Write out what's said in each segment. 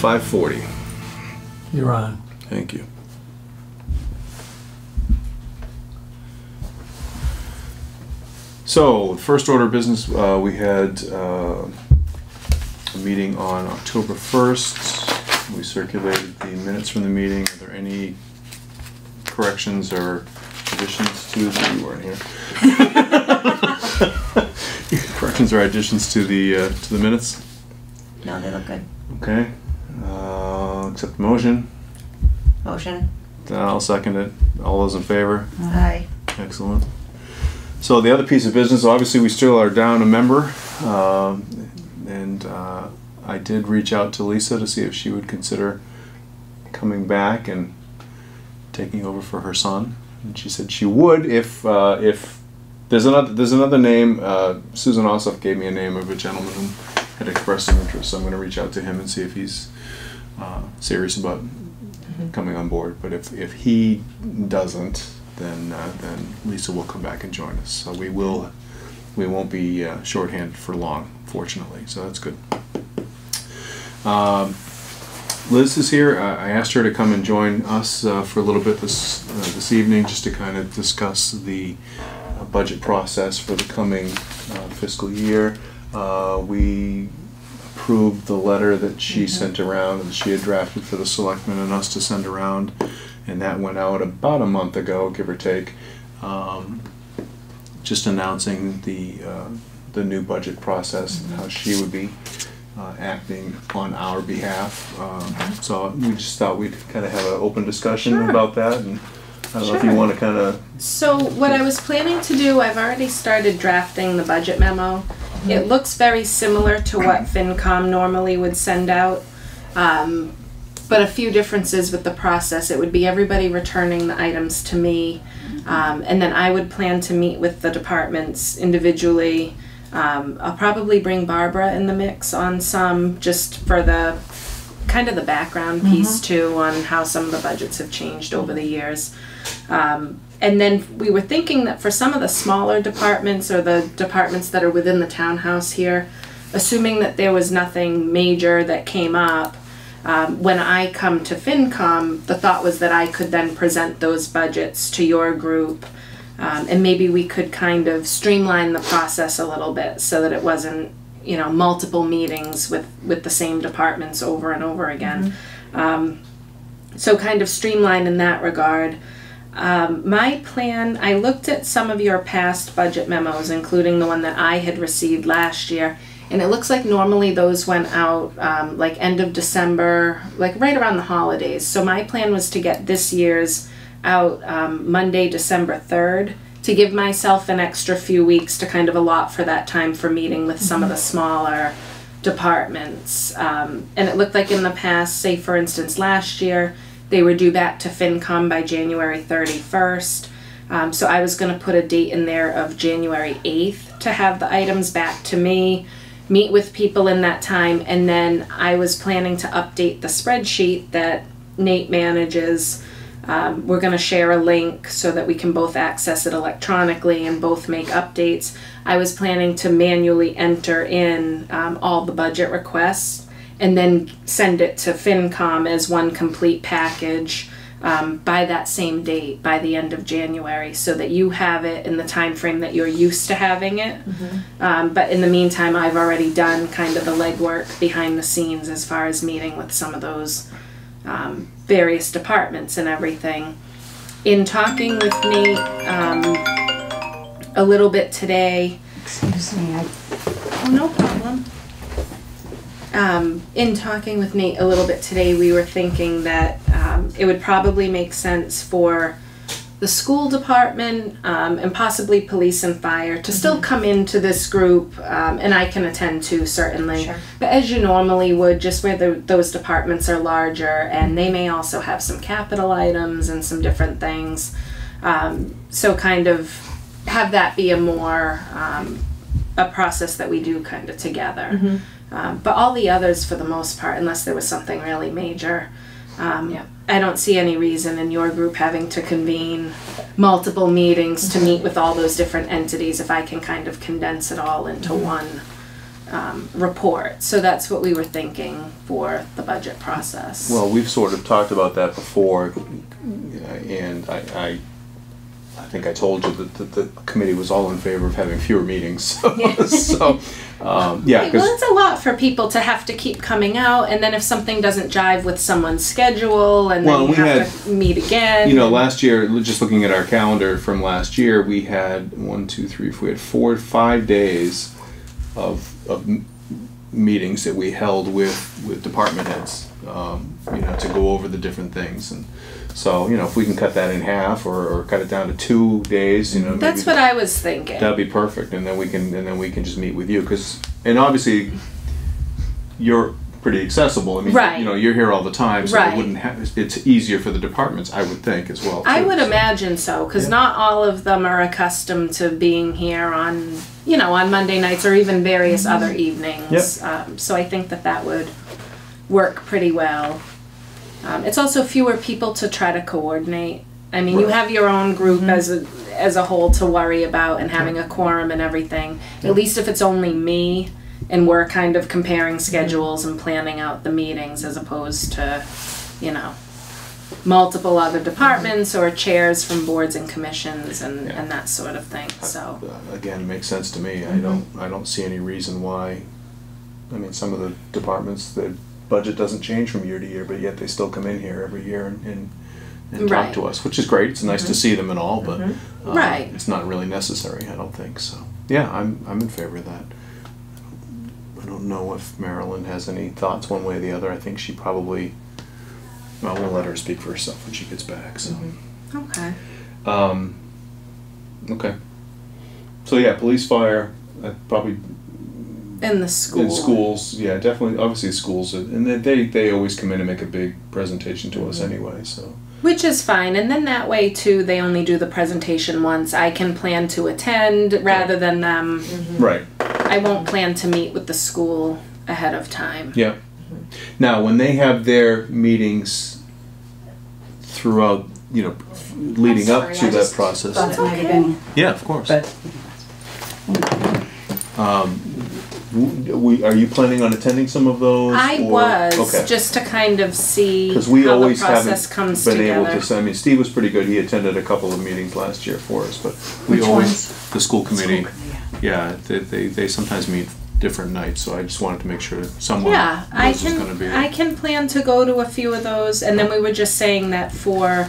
540. You're on. Thank you. So, first order of business, uh, we had uh, a meeting on October 1st. We circulated the minutes from the meeting. Are there any corrections or additions to the, you weren't here. Corrections or additions to the, uh, to the minutes? No, they look good. Okay. Accept the motion. Motion? I'll second it. All those in favor? Aye. Excellent. So the other piece of business, obviously, we still are down a member, um, and uh, I did reach out to Lisa to see if she would consider coming back and taking over for her son, and she said she would if uh, if there's another there's another name. Uh, Susan Ossoff gave me a name of a gentleman who had expressed some interest, so I'm going to reach out to him and see if he's uh, serious about coming on board. But if if he doesn't, then uh, then Lisa will come back and join us. So we will we won't be uh, shorthanded for long, fortunately. So that's good. Um, Liz is here. I I asked her to come and join us uh, for a little bit this uh, this evening, just to kind of discuss the uh, budget process for the coming uh, fiscal year. Uh, we approved the letter that she sent around and she had drafted for the selectmen and us to send around, and that went out about a month ago, give or take. Um, just announcing the uh, the new budget process and how she would be uh, acting on our behalf. Um, So we just thought we'd kind of have an open discussion Sure. about that, and I don't know if you Sure. want to kind of, So what I was planning to do, I've already started drafting the budget memo. It looks very similar to what FinCom normally would send out. Um, but a few differences with the process. It would be everybody returning the items to me. Um, and then I would plan to meet with the departments individually. Um, I'll probably bring Barbara in the mix on some just for the kind of the background piece too on how some of the budgets have changed over the years. Um, and then we were thinking that for some of the smaller departments or the departments that are within the townhouse here, assuming that there was nothing major that came up, um, when I come to FinCom, the thought was that I could then present those budgets to your group. Um, and maybe we could kind of streamline the process a little bit so that it wasn't, you know, multiple meetings with, with the same departments over and over again. Um, so kind of streamline in that regard. Um, my plan, I looked at some of your past budget memos, including the one that I had received last year, and it looks like normally those went out um, like end of December, like right around the holidays. So my plan was to get this year's out um, Monday, December 3rd, to give myself an extra few weeks to kind of allot for that time for meeting with some of the smaller departments. Um, and it looked like in the past, say for instance last year, they were due back to FinCom by January 31st. Um, so I was going to put a date in there of January 8th to have the items back to me, meet with people in that time, and then I was planning to update the spreadsheet that Nate manages. Um, we're going to share a link so that we can both access it electronically and both make updates. I was planning to manually enter in um, all the budget requests and then send it to FinCom as one complete package um, by that same date, by the end of January, so that you have it in the time frame that you're used to having it. Um, but in the meantime, I've already done kind of the legwork behind the scenes as far as meeting with some of those um, various departments and everything. In talking with me um, a little bit today, Excuse me, I, Oh, no problem. Um, in talking with Nate a little bit today, we were thinking that um, it would probably make sense for the school department um, and possibly police and fire to still come into this group, um, and I can attend to certainly. Sure. But as you normally would, just where the, those departments are larger, and they may also have some capital items and some different things. Um, so kind of have that be a more um, a process that we do kind of together. Um, but all the others, for the most part, unless there was something really major, um, Yeah. I don't see any reason in your group having to convene multiple meetings to meet with all those different entities if I can kind of condense it all into one um, report. So that's what we were thinking for the budget process. Well, we've sort of talked about that before, and I, I, I think I told you that, that the committee was all in favor of having fewer meetings. So, um, yeah, Right, well, 'cause- it's a lot for people to have to keep coming out, and then if something doesn't jive with someone's schedule, and Well, then you we have to meet again. you know, last year, just looking at our calendar from last year, we had one, two, three, four, we had four, five days of, of meetings that we held with, with department heads, um, you know, to go over the different things. And so, you know, if we can cut that in half or, or cut it down to two days, you know, That's what I was thinking. that'd be perfect. And then we can, and then we can just meet with you. Cause, and obviously, you're pretty accessible. I mean, Right. you know, you're here all the time, so Right. it wouldn't have, it's easier for the departments, I would think, as well. I would so. imagine so, because Yeah. not all of them are accustomed to being here on, you know, on Monday nights or even various other evenings. Um, so I think that that would work pretty well. Um, it's also fewer people to try to coordinate. I mean, you have your own group as a as a whole to worry about and having a quorum and everything. At least if it's only me and we're kind of comparing schedules and planning out the meetings as opposed to, you know, multiple other departments or chairs from boards and commissions and, Yeah. and that sort of thing. So Uh, Again, makes sense to me. I don't, I don't see any reason why, I mean, some of the departments, the budget doesn't change from year to year, but yet they still come in here every year and, and, and talk to us, which is great. It's nice to see them and all, but, uh, Right. it's not really necessary, I don't think, so. Yeah, I'm, I'm in favor of that. I don't know if Marilyn has any thoughts one way or the other. I think she probably, well, we'll let her speak for herself when she gets back, so. okay. Um, okay. So yeah, police, fire, uh, probably In the school. in schools. Yeah, definitely. Obviously, schools, uh, and they, they they always come in and make a big presentation to us mm-hmm. anyway. So Which is fine, and then that way too, they only do the presentation once. I can plan to attend rather than them. right, I won't plan to meet with the school ahead of time. yeah. Mm-hmm. Now, when they have their meetings throughout, you know, leading up to I that process. Thought it might have been, Yeah, of course. but um, W- We, are you planning on attending some of those? I or- was okay. just to kind of see Because we how the always process haven't comes been together. able to. I mean, Steve was pretty good. He attended a couple of meetings last year for us, but we Which always ones? the school committee. School committee, Yeah, they, they they sometimes meet different nights, so I just wanted to make sure that someone Yeah, I who's going to can. be. I can plan to go to a few of those, and then uh-huh. we were just saying that for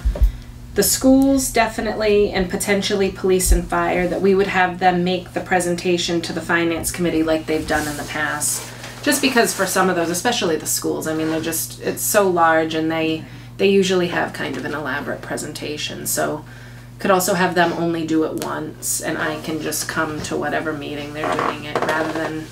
the schools, definitely, and potentially police and fire, that we would have them make the presentation to the finance committee like they've done in the past. Just because for some of those, especially the schools, I mean, they're just it's so large, and they they usually have kind of an elaborate presentation. So could also have them only do it once, and I can just come to whatever meeting they're doing it, rather than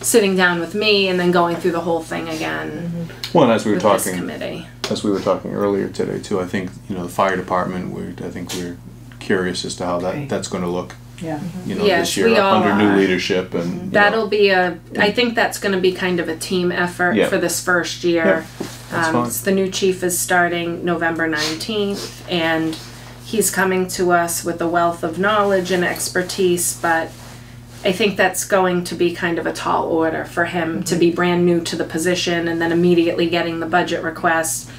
sitting down with me and then going through the whole thing again mm-hmm. well, and as we were talking, committee. As we were talking earlier today too, I think you know the fire department. We I think we're curious as to how that Right. that's going to look. yeah. You know, Yes, this year we all under new are. leadership and you know, That'll be a. I think that's going to be kind of a team effort Yeah. for this first year. that's um, fine. s- the new chief is starting November nineteenth, and he's coming to us with a wealth of knowledge and expertise. But I think that's going to be kind of a tall order for him to be brand new to the position and then immediately getting the budget request.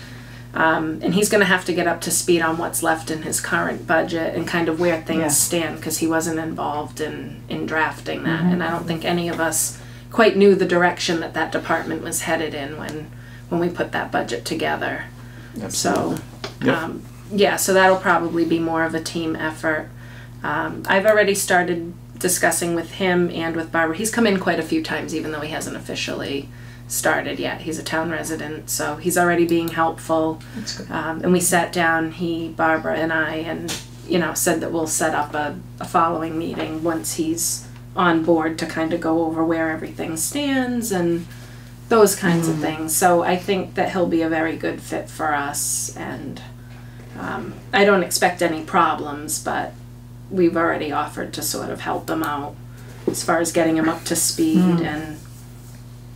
Um, and he's going to have to get up to speed on what's left in his current budget and kind of where things Yeah. stand because he wasn't involved in in drafting that, and I don't think any of us quite knew the direction that that department was headed in when when we put that budget together. Absolutely. So, Yep. um, yeah, so that'll probably be more of a team effort. Um, I've already started discussing with him and with Barbara. He's come in quite a few times, even though he hasn't officially started yet. He's a town resident, so he's already being helpful. That's good. Um, and we sat down, he, Barbara, and I, and you know, said that we'll set up a, a following meeting once he's on board to kind of go over where everything stands and those kinds of things. So I think that he'll be a very good fit for us, and um, I don't expect any problems, but we've already offered to sort of help him out as far as getting him up to speed hmm. and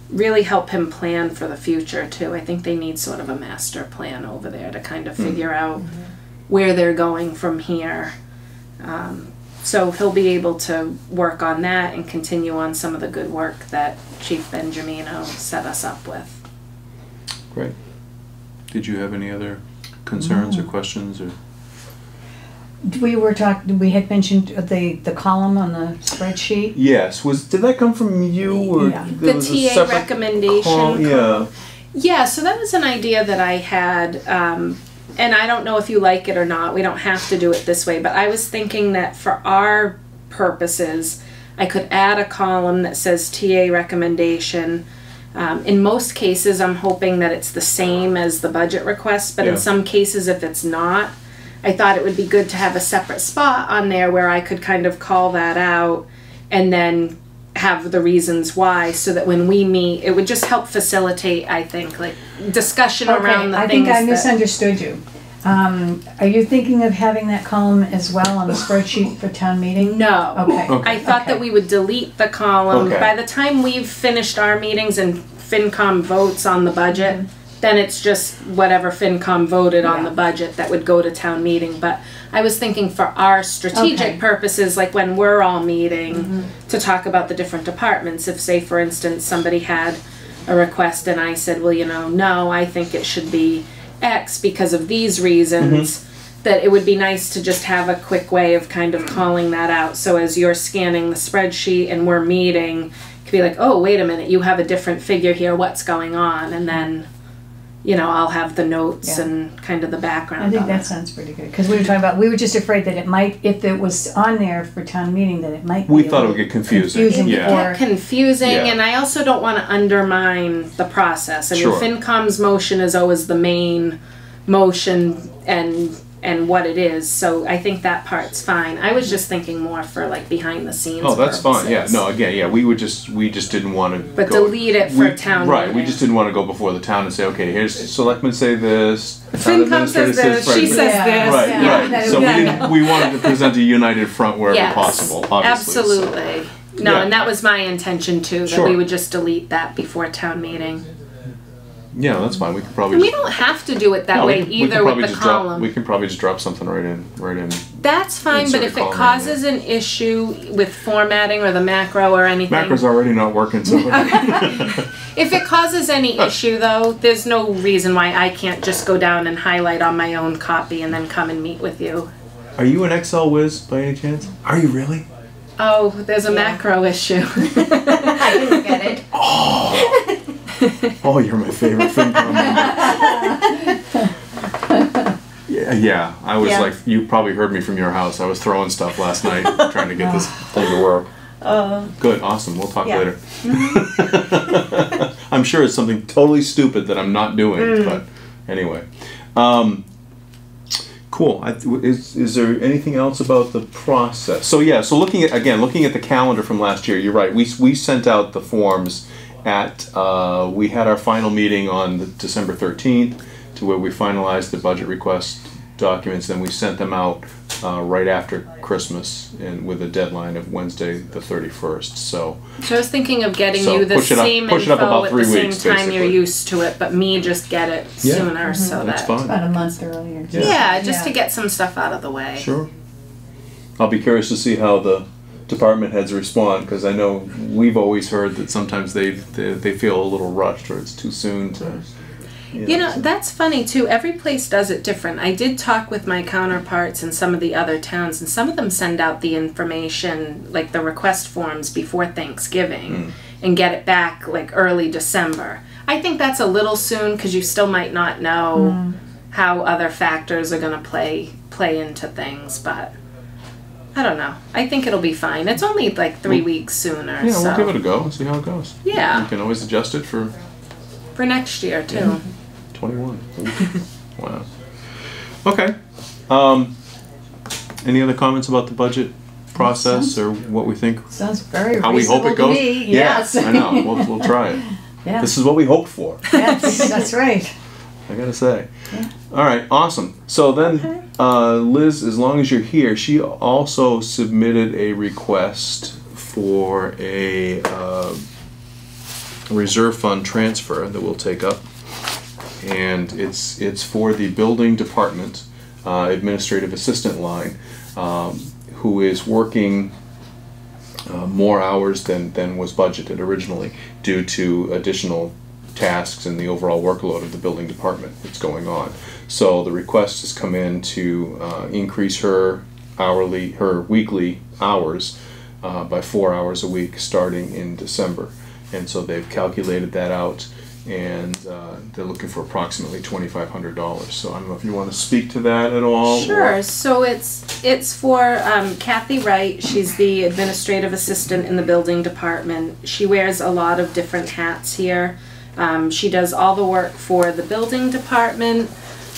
really help him plan for the future too. I think they need sort of a master plan over there to kind of hmm. figure out mm-hmm. where they're going from here. Um, So he'll be able to work on that and continue on some of the good work that Chief Benjamino set us up with. Great. Did you have any other concerns or questions or? We were talking, we had mentioned the, the column on the spreadsheet. Yes, was, did that come from you or? Yeah. The TA recommendation. call- Yeah. Yeah, so that was an idea that I had, um, and I don't know if you like it or not. We don't have to do it this way, but I was thinking that for our purposes, I could add a column that says TA recommendation. Um, in most cases, I'm hoping that it's the same as the budget request, but Yeah. in some cases, if it's not, I thought it would be good to have a separate spot on there where I could kind of call that out and then have the reasons why so that when we meet it would just help facilitate i think like discussion around Okay, the I things think I that, misunderstood you. Um, are you thinking of having that column as well on the spreadsheet for town meeting? no Okay. Okay. i thought that we would delete the column Okay. by the time we've finished our meetings and fincom votes on the budget then it's just whatever fincom voted on the budget that would go to town meeting. But i was thinking for our strategic Okay. purposes like when we're all meeting mm-hmm. to talk about the different departments if say for instance somebody had a request and i said well you know no i think it should be x because of these reasons mm-hmm. that it would be nice to just have a quick way of kind of calling that out. So as you're scanning the spreadsheet and we're meeting could be like oh wait a minute you have a different figure here what's going on? And then you know i'll have the notes Yeah. and kind of the background I think on that it. sounds pretty good, because we were talking about, we were just afraid that it might, if it was on there for town meeting, that it might we a thought it would get confusing, confusing yeah. for- get confusing Yeah. and I also don't want to undermine the process. I mean Sure. FinCom's motion is always the main motion and and what it is. So I think that part's fine. I was just thinking more for like behind the scenes. Oh, that's fine, yeah, purposes. no, again, yeah, we would just, we just didn't wanna But go- delete it for we- town Right, we meeting. just didn't wanna go before the town and say, okay, here's, selectmen say this. town FinCom says this, she says Yeah. this. Right, Yeah. right, so we didn't, we wanted to present a united front wherever Yes, possible, obviously, so- Absolutely. No, Yeah. and that was my intention too, that Sure. we would just delete that before town meeting. Yeah, that's fine, we could probably And we don't have to do it that no, way can- we either probably with the just drop- column. We can probably just drop something right in, right in, That's fine, but if it column in causes an issue with formatting or the macro or anything. macro's already not working, so. If it causes any oh. issue though, there's no reason why I can't just go down and highlight on my own copy and then come and meet with you. Are you an Excel whiz by any chance? Are you really? Oh, there's a macro issue. I didn't get it. Oh, Oh, you're my favorite FinCom member. Yeah, yeah. I was Yeah. like, you probably heard me from your house. I was throwing stuff last night, trying to get this thing to work. Um, Good, awesome. We'll talk yeah. later. Mm-hmm. I'm sure it's something totally stupid that I'm not doing, mm. but anyway. Um, cool. I, is, is there anything else about the process? So yeah. So looking at again, looking at the calendar from last year, you're right. We we sent out the forms at uh, we had our final meeting on the December 13th to where we finalized the budget request documents. Then we sent them out uh, right after Christmas and with a deadline of Wednesday the 31st. So. So I was thinking of getting So you the push it up- same push it up info about at three the same weeks, time you're basically. used to it, but me just get it Yeah. sooner so That's that fine. About a month earlier. Yeah. Yeah, just to get some stuff out of the way. Sure. I'll be curious to see how the department heads respond because I know we've always heard that sometimes they, they they feel a little rushed or it's too soon to. You know, that's funny too. Every place does it different. I did talk with my counterparts in some of the other towns, and some of them send out the information, like the request forms, before Thanksgiving hmm. and get it back like early December. I think that's a little soon because you still might not know hmm. how other factors are going to play play into things, but I don't know. I think it'll be fine. It's only like three weeks sooner. Yeah, so we'll give it a go and see how it goes. Yeah. You can always adjust it for for next year too. 21. wow. Okay. Um, any other comments about the budget process or what we think? Sounds very How we hope it goes? me, Yeah, yes. I know. We'll, we'll try it. Yeah, This is what we hoped for. yes, that's right. I gotta say. All right, awesome. So then, uh, Liz, as long as you're here, she also submitted a request for a uh, reserve fund transfer that we'll take up, and it's it's for the building department uh, administrative assistant line. Um, who is working uh, more hours than, than was budgeted originally due to additional tasks and the overall workload of the building department that's going on. So the request has come in to uh, increase her hourly, her weekly hours uh, by four hours a week starting in December. And so they've calculated that out and uh, they're looking for approximately $2,500. So I don't know if you want to speak to that at all. or- Sure. So it's it's for um, Kathy Wright. She's the administrative assistant in the building department. She wears a lot of different hats here. Um, she does all the work for the building department,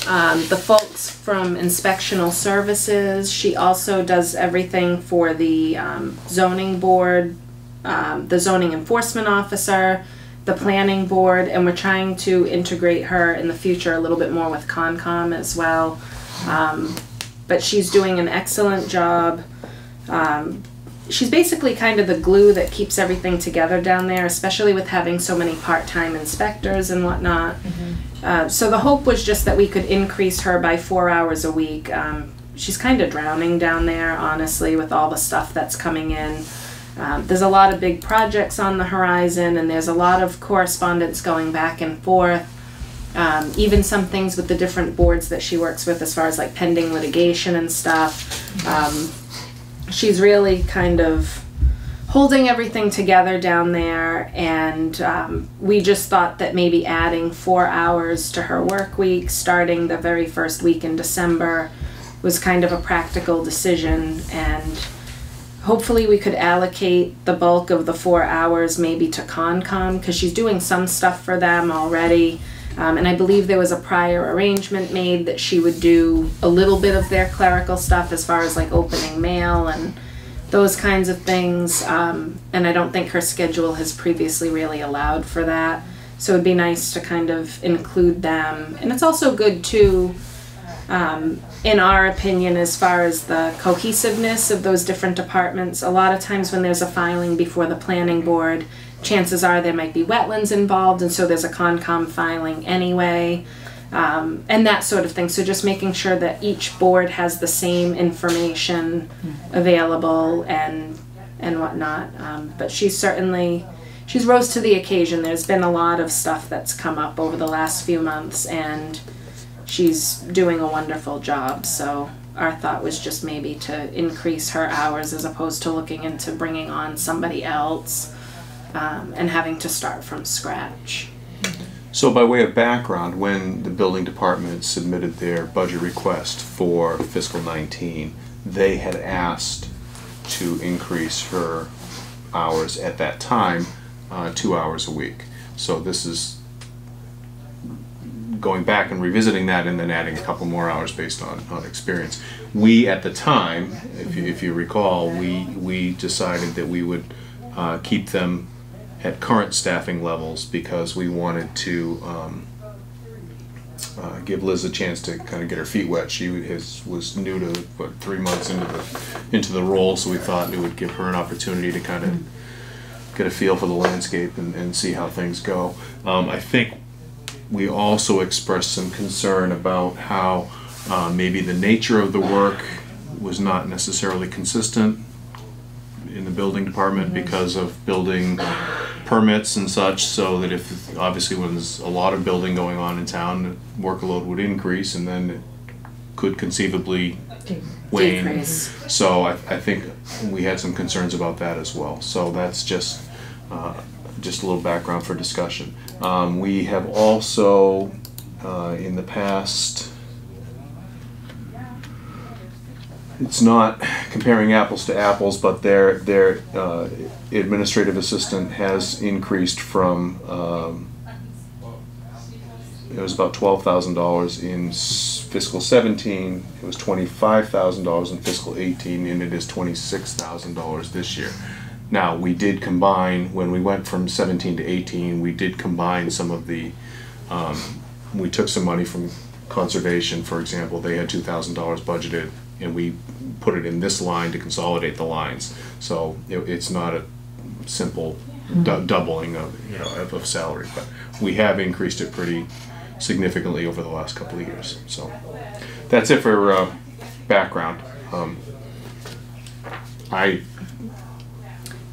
um, the folks from inspectional services. She also does everything for the um, zoning board, um, the zoning enforcement officer, the planning board, and we're trying to integrate her in the future a little bit more with Concom as well. Um, but she's doing an excellent job. Um, she's basically kind of the glue that keeps everything together down there, especially with having so many part-time inspectors and whatnot. Uh, so the hope was just that we could increase her by four hours a week. Um, she's kind of drowning down there, honestly, with all the stuff that's coming in. Um, there's a lot of big projects on the horizon, and there's a lot of correspondence going back and forth. Um, even some things with the different boards that she works with, as far as like pending litigation and stuff. Um, she's really kind of holding everything together down there, and um, we just thought that maybe adding four hours to her work week, starting the very first week in December, was kind of a practical decision and hopefully we could allocate the bulk of the four hours maybe to concom because she's doing some stuff for them already um, and i believe there was a prior arrangement made that she would do a little bit of their clerical stuff as far as like opening mail and those kinds of things. Um, and i don't think her schedule has previously really allowed for that. So it'd be nice to kind of include them. And it's also good too um, in our opinion, as far as the cohesiveness of those different departments, a lot of times when there's a filing before the planning board, chances are there might be wetlands involved, and so there's a Concom filing anyway, um, and that sort of thing. So just making sure that each board has the same information available and and whatnot. Um, but she's certainly she's rose to the occasion. There's been a lot of stuff that's come up over the last few months, and she's doing a wonderful job. So our thought was just maybe to increase her hours as opposed to looking into bringing on somebody else um, and having to start from scratch. So by way of background, when the building department submitted their budget request for fiscal 19, they had asked to increase her hours at that time, uh, two hours a week. So this is going back and revisiting that and then adding a couple more hours based on, on experience. We, at the time, if you, if you recall, we, we decided that we would uh, keep them at current staffing levels because we wanted to um, uh, give Liz a chance to kind of get her feet wet. She has, was new to what three months into the into the role, so we thought it would give her an opportunity to kind of get a feel for the landscape and, and see how things go. Um, I think we also expressed some concern about how uh, maybe the nature of the work was not necessarily consistent in the building department because of building permits and such, so that if, obviously when there's a lot of building going on in town, the workload would increase and then it could conceivably wane. Decrease. So I, I think we had some concerns about that as well. So that's just, uh, just a little background for discussion. Um, we have also, uh, in the past, it's not comparing apples to apples, but their, their, uh, administrative assistant has increased from, um, it was about twelve thousand dollars in fiscal seventeen, it was twenty-five thousand dollars in fiscal eighteen, and it is twenty-six thousand dollars this year. Now, we did combine, when we went from seventeen to eighteen, we did combine some of the, um, we took some money from conservation, for example, they had two thousand dollars budgeted, and we put it in this line to consolidate the lines. So it, it's not a simple du- doubling of, you know, of, of salary, but we have increased it pretty significantly over the last couple of years, so. That's it for, uh, background. Um, I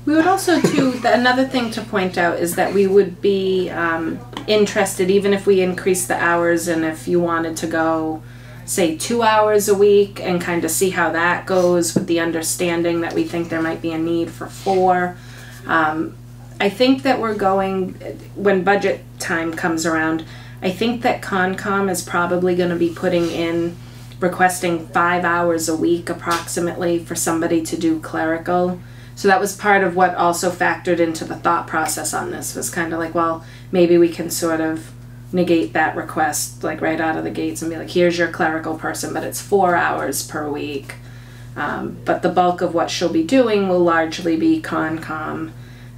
We would also too. The, another thing to point out is that we would be um, interested, even if we increase the hours, and if you wanted to go, say, two hours a week, and kind of see how that goes, with the understanding that we think there might be a need for four. Um, I think that we're going when budget time comes around. I think that Concom is probably going to be putting in requesting five hours a week approximately for somebody to do clerical. So that was part of what also factored into the thought process on this was kind of like, well, maybe we can sort of negate that request like right out of the gates and be like, here's your clerical person, but it's four hours per week. Um, but the bulk of what she'll be doing will largely be Concom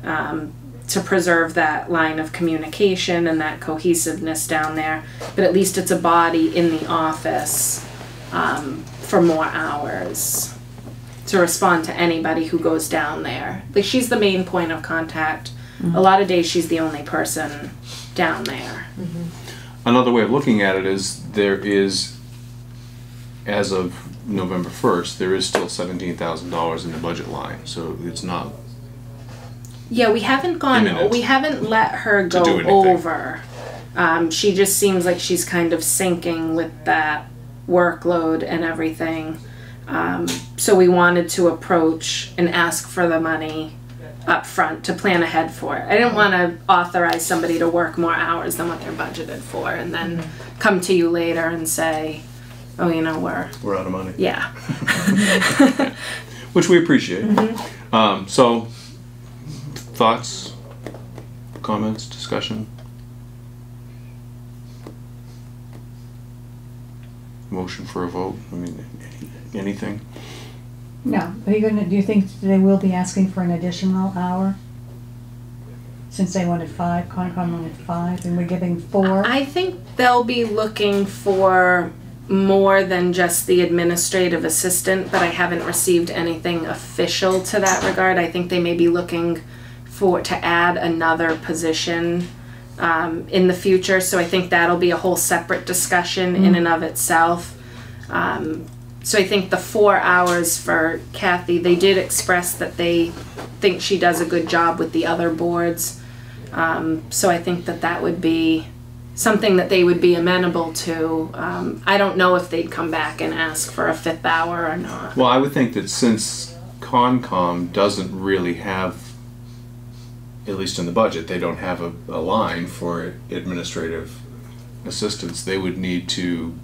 um, to preserve that line of communication and that cohesiveness down there. But at least it's a body in the office um, for more hours to respond to anybody who goes down there. Like she's the main point of contact. A lot of days she's the only person down there. another way of looking at it is there is as of November first, there is still seventeen thousand dollars in the budget line. So it's not Yeah, we haven't gone. Imminent. We haven't let her go over. Um, she just seems like she's kind of sinking with that workload and everything. Um, so we wanted to approach and ask for the money up front to plan ahead for it. I didn't want to authorize somebody to work more hours than what they're budgeted for, and then come to you later and say, "Oh, you know, we're we're out of money. yeah." Which we appreciate. Um, so thoughts, comments, discussion? Motion for a vote? I mean any, anything? No, are you gonna, do you think they will be asking for an additional hour? Since they wanted five, Concom wanted five, and we're giving four? I think they'll be looking for more than just the administrative assistant, but I haven't received anything official to that regard. I think they may be looking for, to add another position um, in the future, so I think that'll be a whole separate discussion in and of itself. Um, so I think the four hours for Kathy, they did express that they think she does a good job with the other boards. Um, so I think that that would be something that they would be amenable to. Um, I don't know if they'd come back and ask for a fifth hour or not. Well, I would think that since Concom doesn't really have, at least in the budget, they don't have a, a line for administrative assistance, they would need to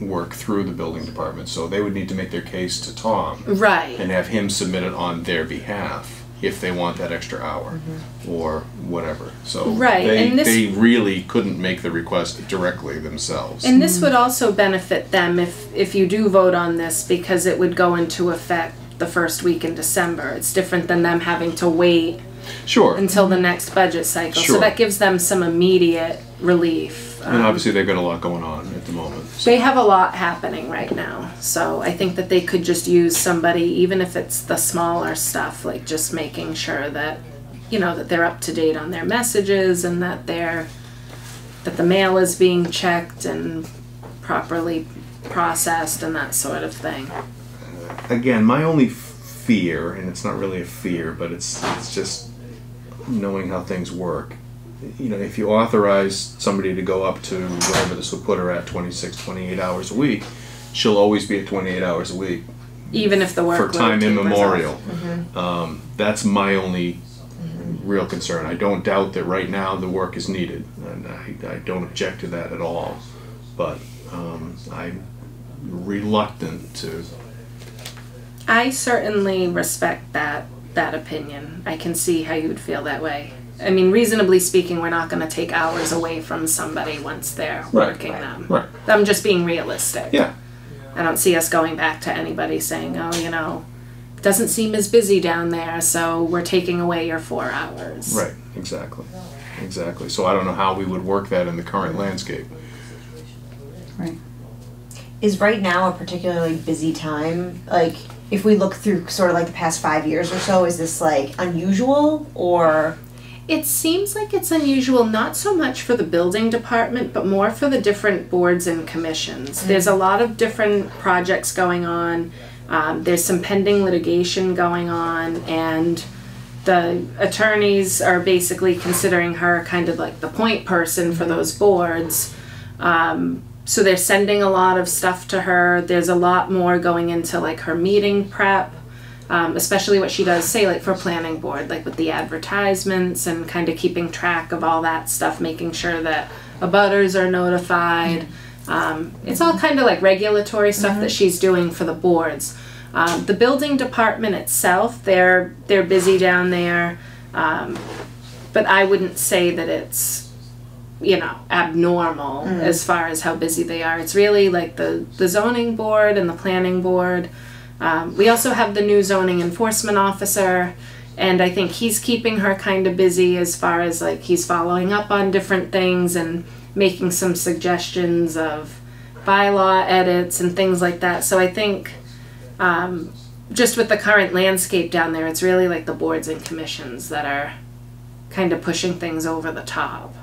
work through the building department. So they would need to make their case to Tom Right. and have him submit it on their behalf if they want that extra hour or whatever. So Right, they, and this- they really couldn't make the request directly themselves. And this would also benefit them if, if you do vote on this because it would go into effect the first week in December. It's different than them having to wait sure. until the next budget cycle. Sure. So that gives them some immediate relief. and Um, obviously they've got a lot going on at the moment. They have a lot happening right now, so I think that they could just use somebody, even if it's the smaller stuff, like just making sure that, you know, that they're up to date on their messages and that they're, that the mail is being checked and properly processed and that sort of thing. again, my only fear, and it's not really a fear, but it's it's just knowing how things work. You know, if you authorize somebody to go up to whatever this would put her at 26, 28 hours a week, she'll always be at 28 hours a week Even if the work for time immemorial. Um, that's my only real concern. I don't doubt that right now the work is needed, and I, I don't object to that at all. But um, I'm reluctant to I certainly respect that that opinion. I can see how you would feel that way. I mean, reasonably speaking, we're not going to take hours away from somebody once they're Right. working them. Right. I'm just being realistic. yeah. I don't see us going back to anybody saying, "Oh, you know, it doesn't seem as busy down there, so we're taking away your 4 hours." Right, exactly, exactly. So I don't know how we would work that in the current landscape. Right. Is right now a particularly busy time? Like, if we look through sort of like the past five years or so, is this like unusual or? It seems like it's unusual, not so much for the building department, but more for the different boards and commissions. There's a lot of different projects going on. Um, there's some pending litigation going on, and the attorneys are basically considering her kind of like the point person for those boards. Um, so they're sending a lot of stuff to her. There's a lot more going into like her meeting prep, um, especially what she does say like for planning board, like with the advertisements and kind of keeping track of all that stuff, making sure that abutters are notified. Um, it's all kind of like regulatory stuff that she's doing for the boards. Um, the building department itself, they're they're busy down there, um, but I wouldn't say that it's you know abnormal as far as how busy they are. It's really like the the zoning board and the planning board. Um, we also have the new zoning enforcement officer, and I think he's keeping her kind of busy as far as like he's following up on different things and making some suggestions of bylaw edits and things like that. So I think um, just with the current landscape down there, it's really like the boards and commissions that are kind of pushing things over the top.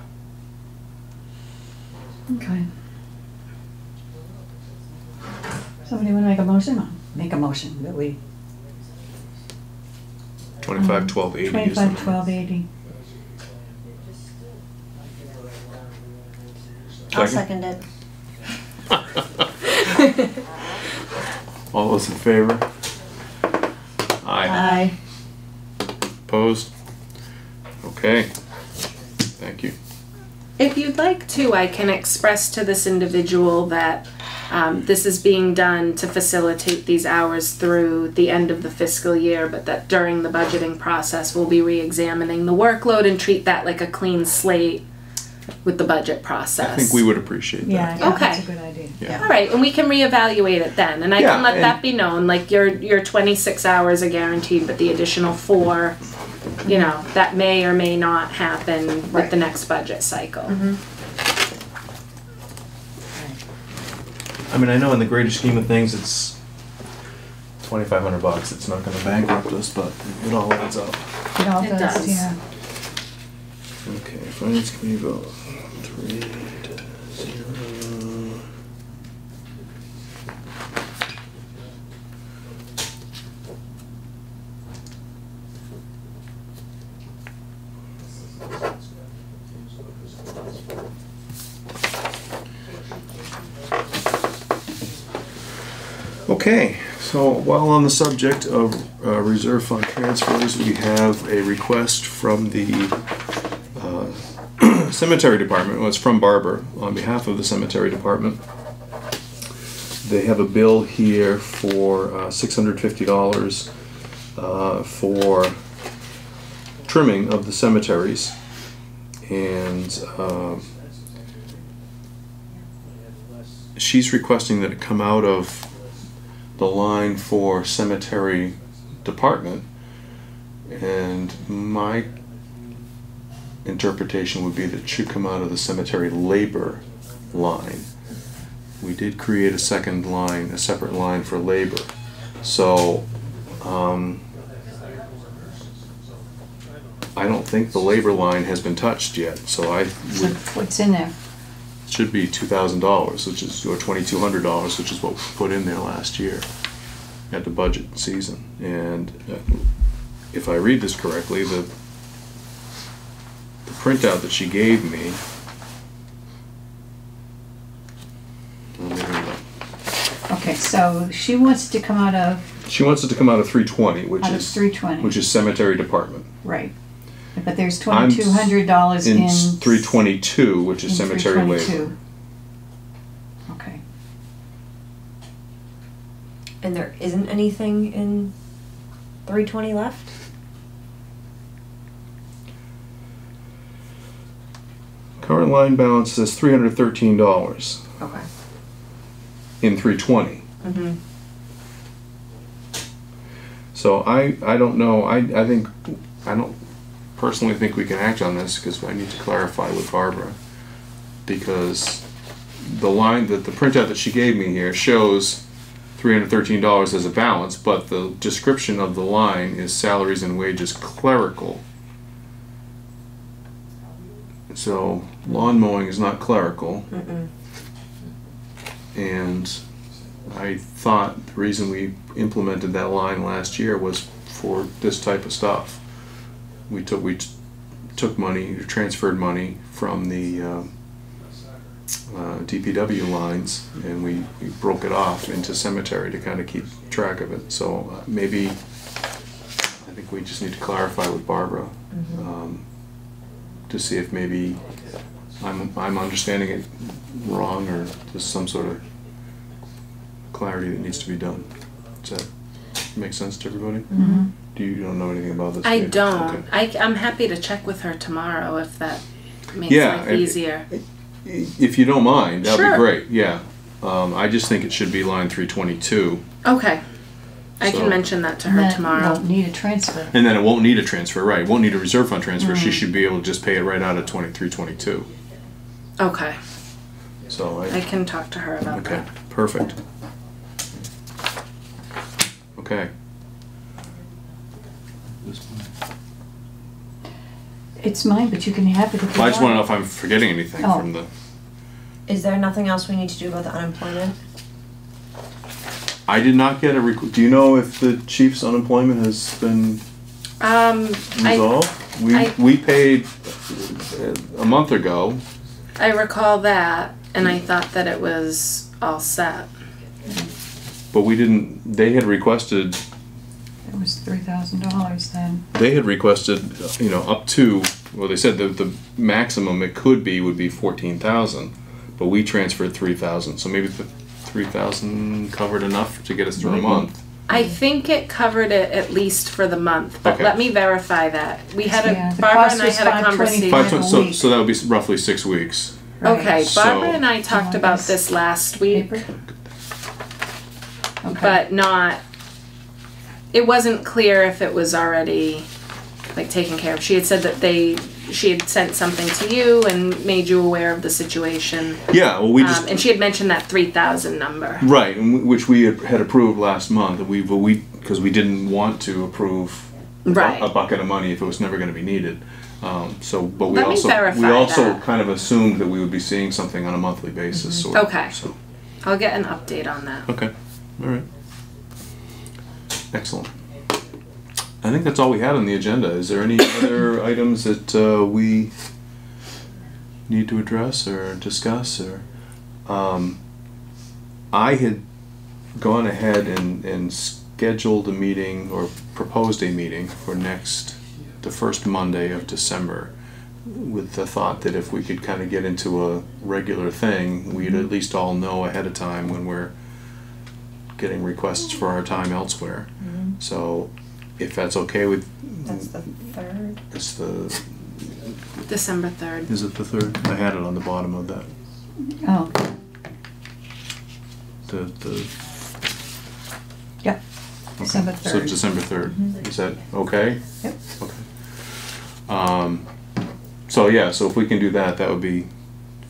Okay. Somebody wanna make a motion? Make a motion that we, Twenty-five, twelve, eighty is the twenty-five, number. twelve, eighty. I'll Second? second it. All those in favor? Aye. Aye. Opposed? Okay. Thank you. If you'd like to, I can express to this individual that um, this is being done to facilitate these hours through the end of the fiscal year, but that during the budgeting process, we'll be re-examining the workload and treat that like a clean slate with the budget process. I think we would appreciate Yeah, that. yeah, that's a Okay. good idea. Yeah. All right, and we can reevaluate it then, and I Yeah, can let that be known. Like your your 26 hours are guaranteed, but the additional four, you know, that may or may not happen with the next budget cycle. I mean, I know in the greater scheme of things, it's twenty-five hundred bucks. It's not gonna bankrupt us, but it all adds up. It all It does, does. yeah. Okay, finance committee vote, three to zero. Okay, so while on the subject of uh, reserve fund transfers, we have a request from the uh, cemetery department. Well, it's from Barbara on behalf of the cemetery department. They have a bill here for uh, $650 uh, for trimming of the cemeteries. And um, she's requesting that it come out of the line for cemetery department. And my interpretation would be that it should come out of the cemetery labor line. We did create a second line, a separate line for labor. So, um, I don't think the labor line has been touched yet, so I would what's in there? Should be two thousand dollars, which is, or twenty-two hundred dollars, which is what we put in there last year at the budget season. And uh, if I read this correctly, the, the printout that she gave me. Okay, so she wants to come out of, She wants it to come out of three twenty, which out of is, three twenty, which is cemetery department. right. But there's I'm twenty-two hundred dollars in. In three twenty-two, which is in cemetery labor. 322. Okay, And there isn't anything in three twenty left? Current line balance says three hundred thirteen dollars Okay. in three twenty. Mm-hmm. So I, I don't know, I, I think, I don't personally think we can act on this because I need to clarify with Barbara. Because the line, that the printout that she gave me here shows three hundred thirteen dollars as a balance, but the description of the line is salaries and wages clerical. So lawn mowing is not clerical. Mm-mm. And I thought the reason we implemented that line last year was for this type of stuff. We took, we t- took money, transferred money from the, um, uh, DPW lines and we, we broke it off into cemetery to kind of keep track of it. So uh, maybe, I think we just need to clarify with Barbara, um, to see if maybe I'm, I'm understanding it wrong or there's some sort of clarity that needs to be done. Does that make sense to everybody? Do you, you don't know anything about this? I Dave? don't. Okay. I, I'm happy to check with her tomorrow if that makes Yeah, life it- easier. If you don't mind, that'd Sure. be great, yeah. Um, I just think it should be line three twenty-two, Okay. I can mention that to her that tomorrow. won't need a transfer. and then it won't need a transfer, right, it won't need a reserve fund transfer, Mm. she should be able to just pay it right out of twenty-three, twenty-two. Okay. So I I, can talk to her about okay, that. Okay, perfect. Okay. It's mine, but you can have it if you I just wanna know if I'm forgetting anything Oh. from the, Is there nothing else we need to do about the unemployment? I did not get a requ- do you know if the chief's unemployment has been Um, I, resolved? We, I- we paid uh, a month ago, I recall that, and I thought that it was all set. But we didn't, they had requested It was three thousand dollars then. they had requested, you know, up to, well, they said that the maximum it could be would be fourteen thousand, but we transferred three thousand, so maybe the three thousand covered enough to get us through a month. I think it covered it at least for the month, but Okay. let me verify that. We had a Yeah, the Barbara cost and I was had a $5.25. conversation. Five, a twen- so, so that would be roughly six weeks. Right. Okay, So- Barbara and I talked about this? this last week, Paper? Okay. but not. It wasn't clear if it was already like taken care of. She had said that they she had sent something to you and made you aware of the situation, Yeah, well, we just, um, and she had mentioned that three thousand number. right, which we had approved last month, we, we, because we didn't want to approve a Right. a bucket of money if it was never gonna be needed. Um, so, but we Let also, we also that. kind of assumed that we would be seeing something on a monthly basis, sort of. Okay. So, I'll get an update on that. okay, all right. Excellent. I think that's all we had on the agenda. Is there any other items that uh, we need to address or discuss or? Um, I had gone ahead and, and scheduled a meeting or proposed a meeting for next, the first Monday of December with the thought that if we could kind of get into a regular thing, we'd at least all know ahead of time when we're getting requests for our time elsewhere. So if that's okay with, That's the third. it's the, December third. is it the third? I had it on the bottom of that, Oh, the, the. Yep. Okay. December So 3rd. December third, is that okay? Yep. Okay. Um, so yeah, so if we can do that, that would be,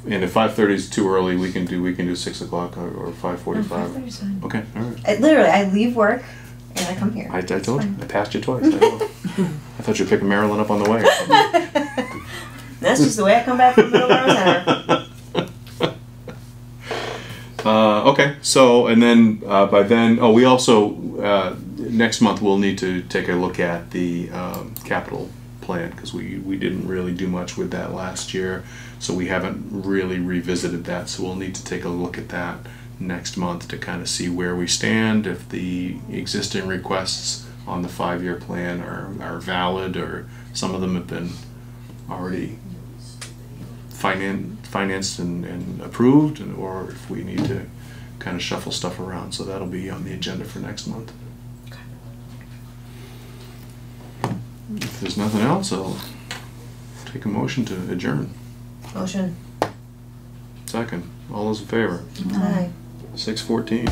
and if five thirty is too early, we can do, we can do six o'clock or, or five forty-five. Okay, all right. I, literally, I leave work and I come here. I, I It's told you. I passed you twice. I. I thought you were picking Marilyn up on the way. That's just the way I come back from Middleborough Center. Uh, okay, so, and then, uh, by then, oh, we also, uh, next month we'll need to take a look at the, um, capital plan, cause we, we didn't really do much with that last year. So we haven't really revisited that, so we'll need to take a look at that next month to kind of see where we stand, if the existing requests on the five-year plan are, are valid, or some of them have been already finan- financed and, and approved, and, or if we need to kind of shuffle stuff around. So that'll be on the agenda for next month. If there's nothing else, I'll take a motion to adjourn. Motion. Second, all those in favor? Hi. Six fourteen.